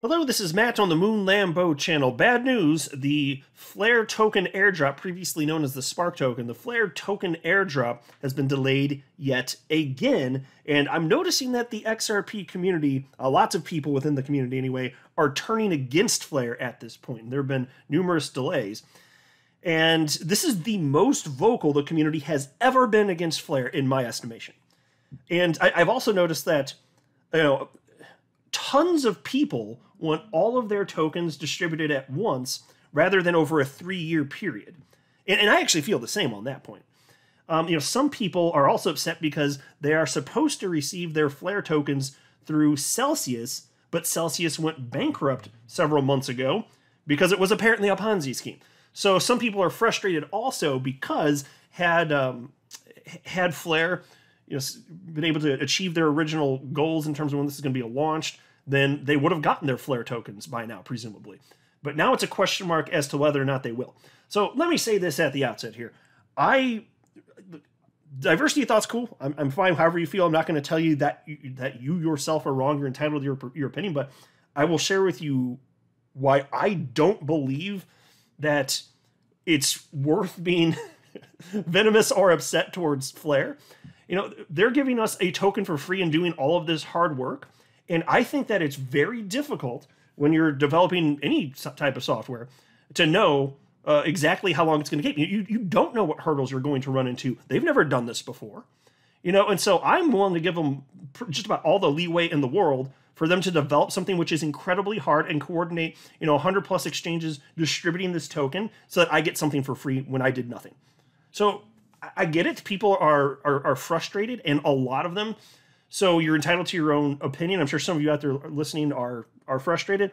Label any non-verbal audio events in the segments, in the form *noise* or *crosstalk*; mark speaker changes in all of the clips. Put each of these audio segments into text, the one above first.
Speaker 1: Hello, this is Matt on the Moon Lambo channel. Bad news the Flare token airdrop, previously known as the Spark token, the Flare token airdrop has been delayed yet again. And I'm noticing that the XRP community, uh, lots of people within the community anyway, are turning against Flare at this point. There have been numerous delays. And this is the most vocal the community has ever been against Flare, in my estimation. And I, I've also noticed that, you know, tons of people want all of their tokens distributed at once rather than over a three year period. And, and, I actually feel the same on that point. Um, you know, some people are also upset because they are supposed to receive their Flare tokens through Celsius, but Celsius went bankrupt several months ago because it was apparently a Ponzi scheme. So some people are frustrated also because had um, had Flare you know, been able to achieve their original goals in terms of when this is going to be launched, then they would have gotten their Flare tokens by now, presumably. But now it's a question mark as to whether or not they will. So let me say this at the outset here. I diversity of thoughts cool. I'm, I'm fine however you feel. I'm not going to tell you that you, that you yourself are wrong. You're entitled to your your opinion, but I will share with you why I don't believe that it's worth being *laughs* venomous or upset towards Flare. You know, they're giving us a token for free and doing all of this hard work and I think that it's very difficult when you're developing any type of software to know uh, exactly how long it's going to take. You, you, don't know what hurdles you're going to run into. They've never done this before. You know, and so I'm willing to give them just about all the leeway in the world for them to develop something which is incredibly hard and coordinate, you know, 100 plus exchanges distributing this token so that I get something for free when I did nothing. So I get it. People are, are, are frustrated, and a lot of them so you're entitled to your own opinion. I'm sure some of you out there listening are are frustrated.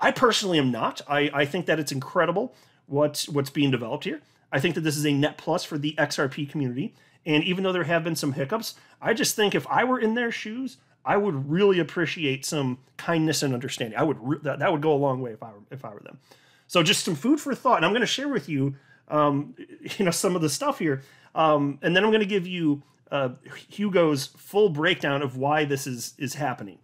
Speaker 1: I personally am not. I, I think that it's incredible what's what's being developed here. I think that this is a net plus for the XRP community. And even though there have been some hiccups, I just think if I were in their shoes, I would really appreciate some kindness and understanding. I would re- that, that would go a long way if I were if I were them. So just some food for thought, and I'm going to share with you, um, you know, some of the stuff here, um, and then I'm going to give you uh, Hugo's full breakdown of why this is is happening.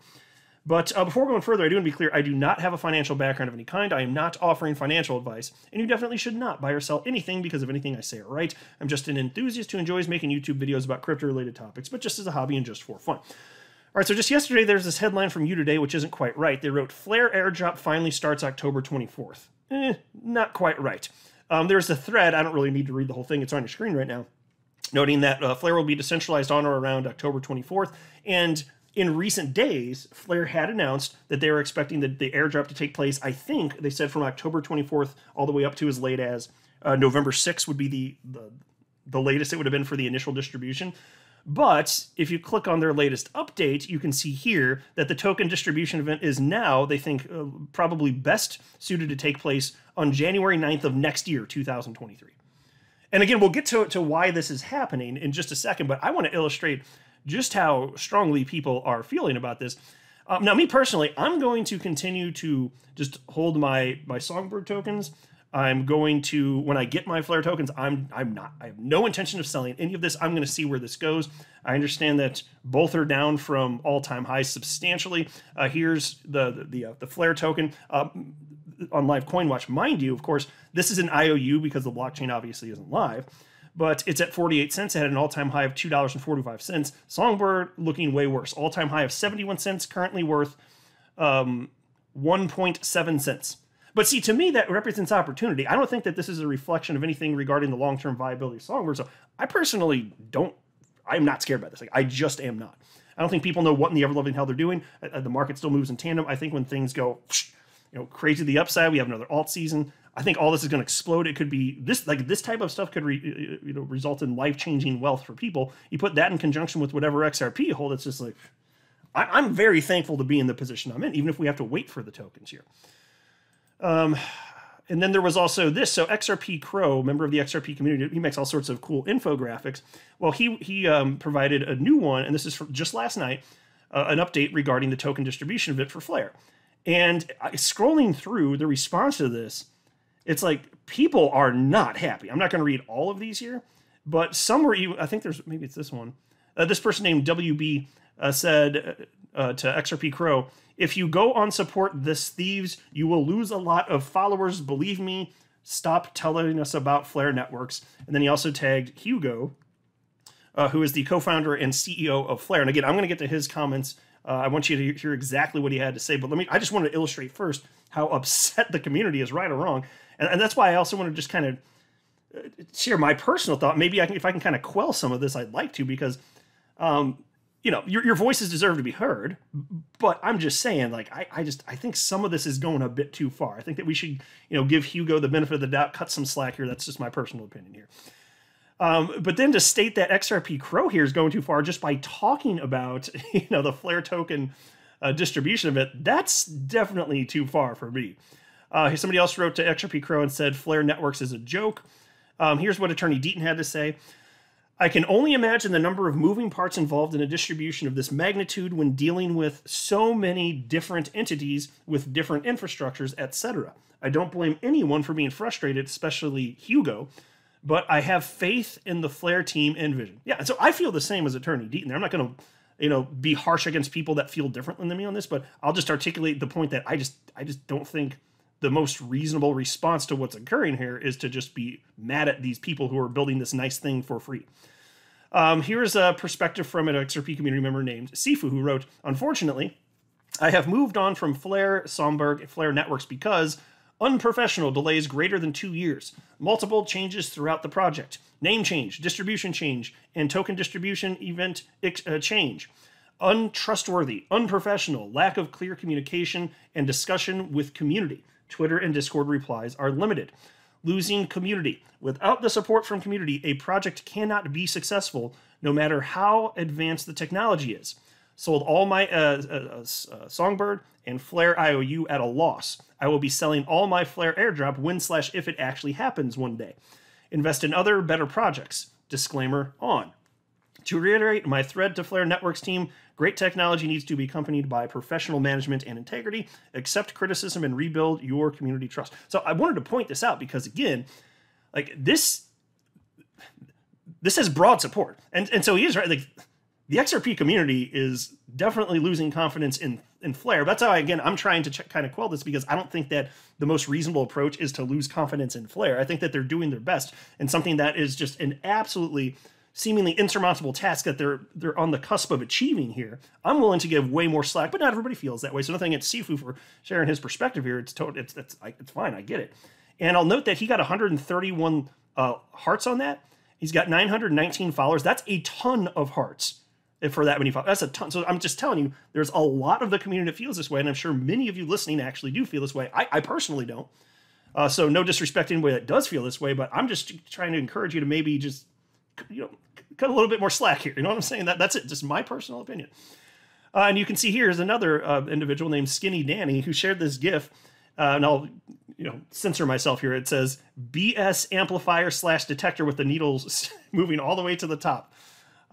Speaker 1: But uh, before going further, I do want to be clear I do not have a financial background of any kind. I am not offering financial advice, and you definitely should not buy or sell anything because of anything I say or write. I'm just an enthusiast who enjoys making YouTube videos about crypto related topics, but just as a hobby and just for fun. All right, so just yesterday, there's this headline from U.Today, which isn't quite right. They wrote Flare airdrop finally starts October 24th. Eh, not quite right. Um, there's a thread. I don't really need to read the whole thing, it's on your screen right now noting that uh, Flare will be decentralized on or around October 24th. And in recent days, Flare had announced that they were expecting the, the airdrop to take place. I think they said from October 24th all the way up to as late as uh, November 6th would be the, the the latest it would have been for the initial distribution. But if you click on their latest update, you can see here that the token distribution event is now, they think, uh, probably best suited to take place on January 9th of next year, 2023. And again, we'll get to, to why this is happening in just a second, but I want to illustrate just how strongly people are feeling about this. Um, now, me personally, I'm going to continue to just hold my my Songbird tokens. I'm going to when I get my Flare tokens, I'm I'm not I have no intention of selling any of this. I'm going to see where this goes. I understand that both are down from all time highs substantially. Uh, here's the the the, uh, the Flare token. Uh, on live coin watch. Mind you of course this is an iou because the blockchain obviously isn't live but it's at 48 cents. It had an all-time high of $2.45 songbird looking way worse. All-time high of 71 cents currently worth um, 1.7 cents. But see to me that represents opportunity. I don't think that this is a reflection of anything regarding the long-term viability of songbird. So i personally don't i'm not scared by this. Like i just am not. I don't think people know what in the ever-loving hell they're doing. Uh, the market still moves in tandem. I think when things go you know, crazy the upside. We have another alt season. I think all this is going to explode. It could be this like this type of stuff could re, you know result in life changing wealth for people. You put that in conjunction with whatever XRP you hold. It's just like I, am very thankful to be in the position I'm in, even if we have to wait for the tokens here. Um, and then there was also this. So XRP Crow, member of the XRP community, he makes all sorts of cool infographics. Well, he he um, provided a new one, and this is just last night, uh, an update regarding the token distribution of it for Flare. And scrolling through the response to this, it's like people are not happy. I'm not going to read all of these here, but some were even, I think there's maybe it's this one. Uh, this person named WB uh, said, uh, to XRP Crow. If you go on support this thieves, you will lose a lot of followers. Believe me. Stop telling us about Flare Networks. And then he also tagged Hugo, uh, who is the co-founder and CEO of Flare. And again, I'm going to get to his comments. Uh, I want you to hear exactly what he had to say, but let me. I just want to illustrate first how *laughs* upset the community is, right or wrong, and, and that's why I also want to just kind of uh, share my personal thought. Maybe I can, if I can kind of quell some of this, I'd like to because, um, you know, your, your voices deserve to be heard. But I'm just saying, like, I, I just I think some of this is going a bit too far. I think that we should, you know, give Hugo the benefit of the doubt, cut some slack here. That's just my personal opinion here. Um, but then to state that XRP Crow here is going too far just by talking about, *laughs* you know, the Flare token uh, distribution of it, that's definitely too far for me. Uh, somebody else wrote to XRP Crow and said Flare Networks is a joke. Um, here's what Attorney Deaton had to say. I can only imagine the number of moving parts involved in a distribution of this magnitude when dealing with so many different entities with different infrastructures, etc. I don't blame anyone for being frustrated, especially Hugo, but I have faith in the Flare team and vision. Yeah, and so I feel the same as Attorney Deaton there. I'm not going to, you know, be harsh against people that feel differently than me on this, but I'll just articulate the point that I just, I just don't think the most reasonable response to what's occurring here is to just be mad at these people who are building this nice thing for free. Um, here's a perspective from an XRP community member named Sifu, who wrote, Unfortunately, I have moved on from Flare, Songbird, Flare Networks because Unprofessional delays greater than two years. Multiple changes throughout the project. Name change, distribution change, and token distribution event uh, change. Untrustworthy, unprofessional, lack of clear communication and discussion with community. Twitter and Discord replies are limited. Losing community. Without the support from community, a project cannot be successful no matter how advanced the technology is. Sold all my uh, uh, uh, Songbird and Flare IOU at a loss. I will be selling all my Flare airdrop when slash if it actually happens one day. Invest in other better projects. Disclaimer on. To reiterate my thread to Flare Networks team, great technology needs to be accompanied by professional management and integrity. Accept criticism and rebuild your community trust. So I wanted to point this out because again, like this this has broad support. And and so he is right. Like the XRP community is definitely losing confidence in in Flare. That's how I, again I'm trying to kind of quell this because I don't think that the most reasonable approach is to lose confidence in Flare. I think that they're doing their best and something that is just an absolutely seemingly insurmountable task that they're they're on the cusp of achieving here. I'm willing to give way more slack, but not everybody feels that way. So nothing against Sifu for sharing his perspective here. It's total, it's it's it's fine. I get it. And I'll note that he got 131 uh, hearts on that. He's got 919 followers. That's a ton of hearts for that many followers. That's a ton. So I'm just telling you, there's a lot of the community that feels this way, and I'm sure many of you listening actually do feel this way. I, I personally don't. Uh, so no disrespect to anybody that does feel this way, but I'm just trying to encourage you to maybe just you know cut a little bit more slack here. You know what I'm saying? That that's it. Just my personal opinion. Uh, and you can see here is another uh, individual named Skinny Danny who shared this GIF, uh, and I'll you know censor myself here. It says BS amplifier slash detector with the needles *laughs* moving all the way to the top.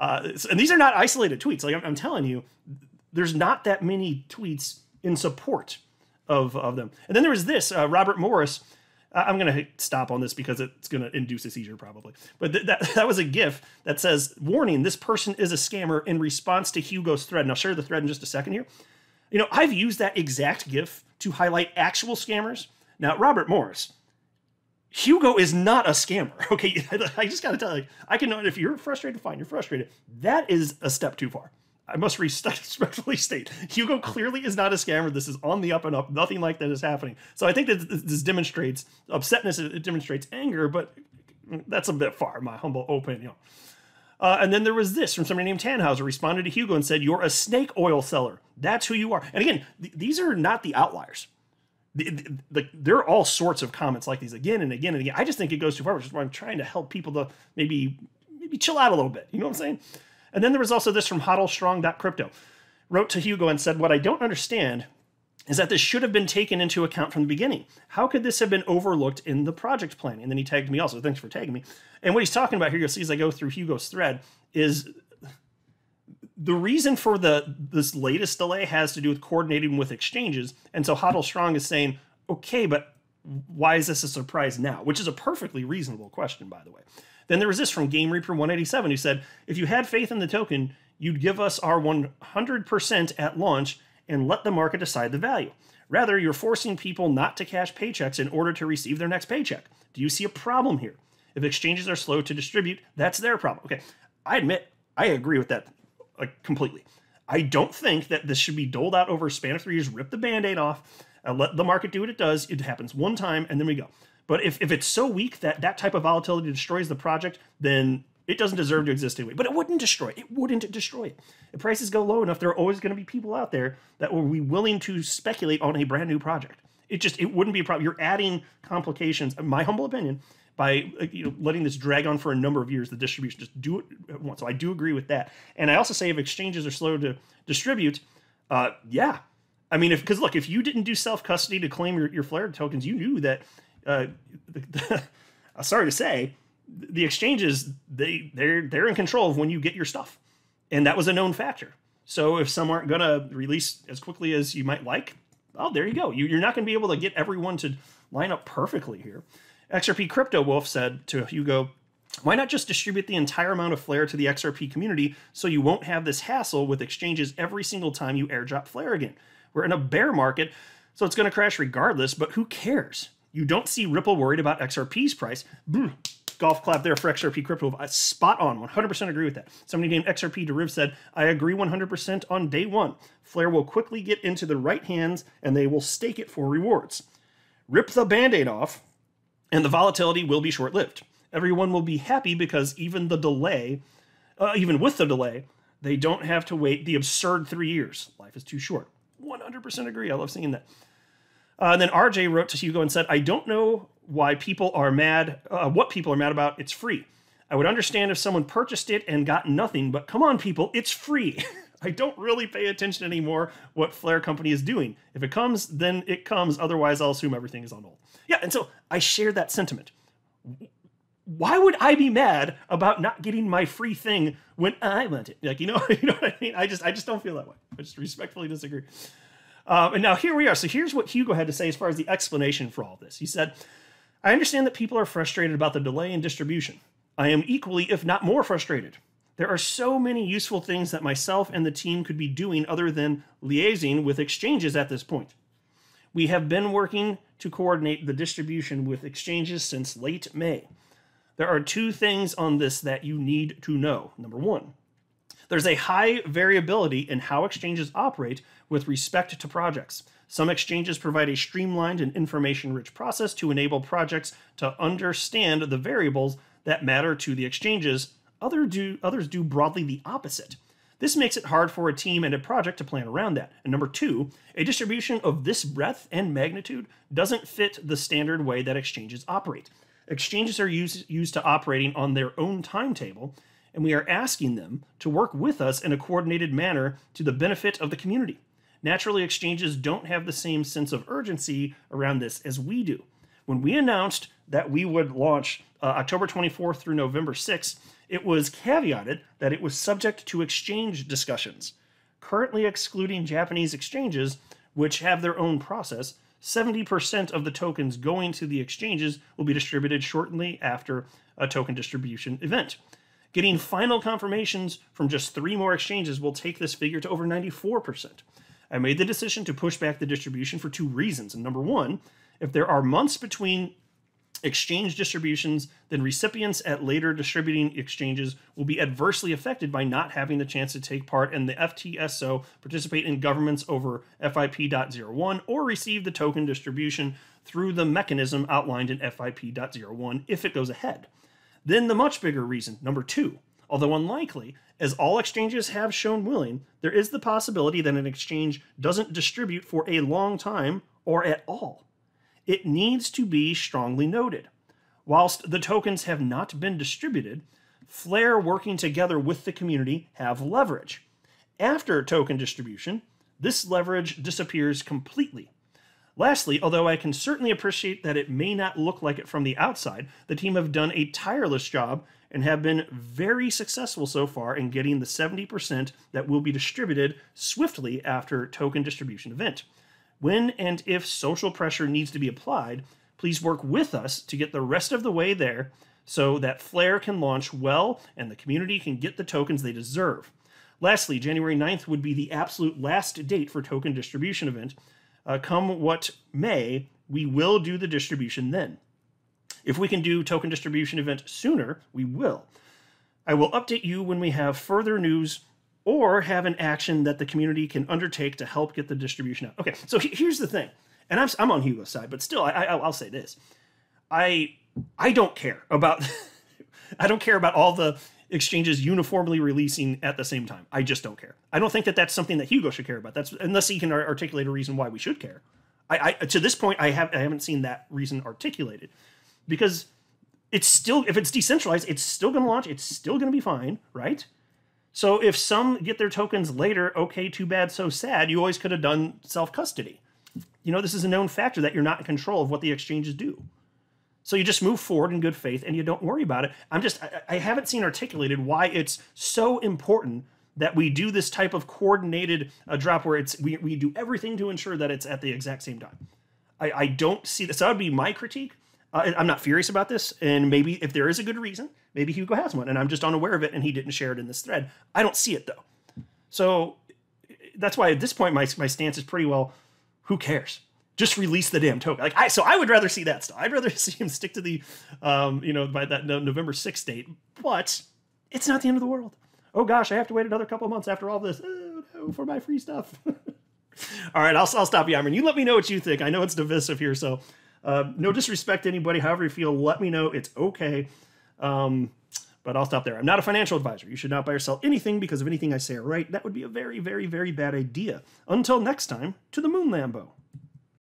Speaker 1: Uh, and these are not isolated tweets. Like I'm, I'm, telling you, there's not that many tweets in support of, of them. And then there was this uh, Robert Morris. I'm going to stop on this because it's going to induce a seizure probably. But th- that, *laughs* that was a GIF that says, Warning, this person is a scammer in response to Hugo's thread. And I'll share the thread in just a second here. You know, I've used that exact GIF to highlight actual scammers. Now, Robert Morris, Hugo is not a scammer. *laughs* Okay, *laughs* I just gotta tell you, I can know if you're frustrated, fine, you're frustrated. That is a step too far. I must *laughs* respectfully state, Hugo clearly is not a scammer. This is on the up and up. Nothing like that is happening. So I think that this demonstrates upsetness. It demonstrates anger, but that's a bit far, my humble opinion. Uh, and then there was this from somebody named Tannhauser responded to Hugo and said, "You're a snake oil seller. That's who you are." And again, th- these are not the outliers the, there are all sorts of comments like these again and again and again. I just think it goes too far, which is why I'm trying to help people to maybe maybe chill out a little bit. You know what I'm saying? And then there was also this from hodlstrong.crypto. Wrote to Hugo and said, What I don't understand is that this should have been taken into account from the beginning. How could this have been overlooked in the project planning? And then he tagged me also. Thanks for tagging me. And what he's talking about here, you'll see as I go through Hugo's thread, is the reason for the this latest delay has to do with coordinating with exchanges. And so Hodl Strong is saying, okay, but why is this a surprise now? Which is a perfectly reasonable question, by the way. Then there was this from Game Reaper 187 who said, if you had faith in the token, you'd give us our 100% at launch and let the market decide the value. Rather, you're forcing people not to cash paychecks in order to receive their next paycheck. Do you see a problem here? If exchanges are slow to distribute, that's their problem. Okay, I admit I agree with that like completely. I don't think that this should be doled out over a span of three years. Rip the band-aid off, and let the market do what it does. It happens one time, and then we go. But if, if it's so weak that that type of volatility destroys the project, then it doesn't deserve to exist anyway. But it wouldn't destroy it. It wouldn't destroy it. If prices go low enough, there are always going to be people out there that will be willing to speculate on a brand new project. It just it wouldn't be a problem. You're adding complications. in My humble opinion by uh, you know letting this drag on for a number of years the distribution just do it at once. So i do agree with that. And i also say if exchanges are slow to distribute uh, yeah. I mean if because look if you didn't do self custody to claim your, your flare tokens you knew that uh, the, *laughs* the, sorry to say the exchanges they they're they're in control of when you get your stuff. And that was a known factor. So if some aren't going to release as quickly as you might like oh there you go. You, you're not going to be able to get everyone to line up perfectly here XRP Crypto Wolf said to Hugo, why not just distribute the entire amount of Flare to the XRP community so you won't have this hassle with exchanges every single time you airdrop Flare again? We're in a bear market, so it's going to crash regardless, but who cares? You don't see Ripple worried about XRP's price. Golf clap there for XRP Crypto. I Spot on. 100% agree with that. Somebody named XRP Deriv said, I agree 100% on day one. Flare will quickly get into the right hands and they will stake it for rewards. Rip the band aid off and the volatility will be short lived. Everyone will be happy because even the delay, uh, even with the delay, they don't have to wait the absurd three years. Life is too short. 100% agree. I love seeing that. Uh, and then RJ wrote to Hugo and said, I don't know why people are mad, uh, what people are mad about. It's free. I would understand if someone purchased it and got nothing, but come on, people, it's free. *laughs* I don't really pay attention anymore what Flare Company is doing. If it comes, then it comes. Otherwise, I'll assume everything is on hold. Yeah, and so I share that sentiment. Why would I be mad about not getting my free thing when I want it? Like you know, *laughs* you know what I mean? I just I just don't feel that way. I just respectfully disagree. Um, and now here we are. So here's what Hugo had to say as far as the explanation for all this. He said, "I understand that people are frustrated about the delay in distribution. I am equally, if not more, frustrated. There are so many useful things that myself and the team could be doing other than liaising with exchanges at this point. We have been working to coordinate the distribution with exchanges since late May. There are two things on this that you need to know. Number one, there's a high variability in how exchanges operate with respect to projects. Some exchanges provide a streamlined and information rich process to enable projects to understand the variables that matter to the exchanges. Other do, others do broadly the opposite. This makes it hard for a team and a project to plan around that. And number two, a distribution of this breadth and magnitude doesn't fit the standard way that exchanges operate. Exchanges are used, used to operating on their own timetable, and we are asking them to work with us in a coordinated manner to the benefit of the community. Naturally, exchanges don't have the same sense of urgency around this as we do. When we announced that we would launch uh, October 24th through November 6th, it was caveated that it was subject to exchange discussions. Currently excluding Japanese exchanges, which have their own process, 70% of the tokens going to the exchanges will be distributed shortly after a token distribution event. Getting final confirmations from just three more exchanges will take this figure to over 94%. I made the decision to push back the distribution for two reasons. And number one, if there are months between exchange distributions, then recipients at later distributing exchanges will be adversely affected by not having the chance to take part in the FTSO, participate in governance over FIP.01, or receive the token distribution through the mechanism outlined in FIP.01 if it goes ahead. Then the much bigger reason, number two, although unlikely, as all exchanges have shown willing, there is the possibility that an exchange doesn't distribute for a long time or at all it needs to be strongly noted. Whilst the tokens have not been distributed, Flare working together with the community have leverage. After token distribution, this leverage disappears completely. Lastly, although I can certainly appreciate that it may not look like it from the outside, the team have done a tireless job and have been very successful so far in getting the 70% that will be distributed swiftly after token distribution event. When and if social pressure needs to be applied, please work with us to get the rest of the way there so that Flare can launch well and the community can get the tokens they deserve. Lastly, January 9th would be the absolute last date for token distribution event. Uh, come what may, we will do the distribution then. If we can do token distribution event sooner, we will. I will update you when we have further news or have an action that the community can undertake to help get the distribution out. Okay, so here's the thing, and I'm, I'm on Hugo's side, but still, I, I, I'll say this: I I don't care about *laughs* I don't care about all the exchanges uniformly releasing at the same time. I just don't care. I don't think that that's something that Hugo should care about. That's unless he can articulate a reason why we should care. I, I to this point I have I haven't seen that reason articulated because it's still if it's decentralized, it's still going to launch. It's still going to be fine, right? So if some get their tokens later, okay, too bad, so sad. You always could have done self custody. You know, this is a known factor that you're not in control of what the exchanges do. So you just move forward in good faith and you don't worry about it. I'm just, I, I haven't seen articulated why it's so important that we do this type of coordinated uh, drop where it's we, we do everything to ensure that it's at the exact same time. I, I don't see this. That would be my critique. Uh, I'm not furious about this, and maybe if there is a good reason, maybe Hugo has one, and I'm just unaware of it, and he didn't share it in this thread. I don't see it though, so that's why at this point my my stance is pretty well. Who cares? Just release the damn token. Like I, so I would rather see that stuff. I'd rather *laughs* see him stick to the, um, you know, by that November 6th date. But it's not the end of the world. Oh gosh, I have to wait another couple months after all this. Oh no, for my free stuff. *laughs* all right, I'll, I'll stop you, Iron. You let me know what you think. I know it's divisive here, so uh, no disrespect to anybody. However you feel, let me know. It's okay. Um, but I'll stop there. I'm not a financial advisor. You should not buy or sell anything because of anything I say or write. That would be a very, very, very bad idea. Until next time, to the moon, Lambo.